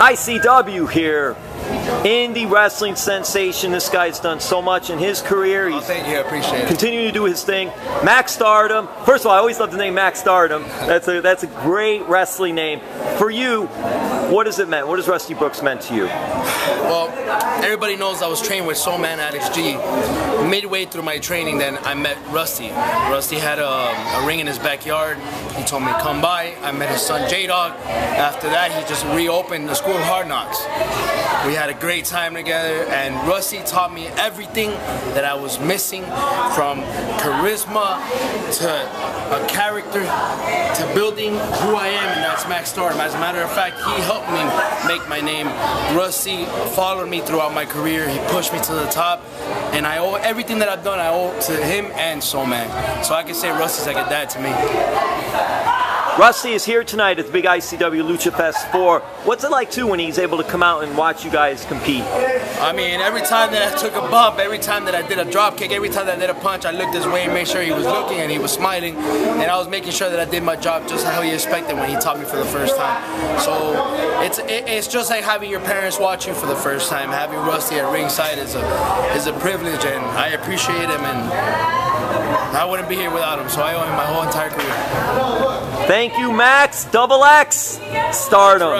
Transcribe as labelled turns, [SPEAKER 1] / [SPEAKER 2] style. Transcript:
[SPEAKER 1] ICW here. Indie wrestling sensation. This guy's done so much in his career.
[SPEAKER 2] Oh, thank you, I appreciate it.
[SPEAKER 1] continuing to do his thing. Maxx Stardom. First of all, I always love the name Maxx Stardom. That's a that's a great wrestling name. For you, what does it mean? What has Rusty Brooks meant to you?
[SPEAKER 2] Well, everybody knows I was trained with Soul Man Alex G. Midway through my training, then I met Rusty. Rusty had a, a ring in his backyard. He told me to come by. I met his son J Dog. After that, he just reopened the School of Hard Knocks. We had a great time together, and Rusty taught me everything that I was missing from charisma to a character to building who I am, and that's Maxx Stardom. As a matter of fact, he helped me make my name. Rusty followed me throughout my career. He pushed me to the top, and I owe everything that I've done. I owe to him and Soul Man. So I can say Rusty's like a dad to me.
[SPEAKER 1] Rusty is here tonight at the big ICW Lucha Fest 4. What's it like too when he's able to come out and watch you guys compete?
[SPEAKER 2] I mean, every time that I took a bump, every time that I did a drop kick, every time that I did a punch, I looked his way and made sure he was looking and he was smiling. And I was making sure that I did my job just how he expected when he taught me for the first time. So it's it, it's just like having your parents watch you for the first time. Having Rusty at ringside is a is a privilege, and I appreciate him. And I wouldn't be here without him. So I owe him my whole entire career.
[SPEAKER 1] Thank you, Max. Double X. Stardom.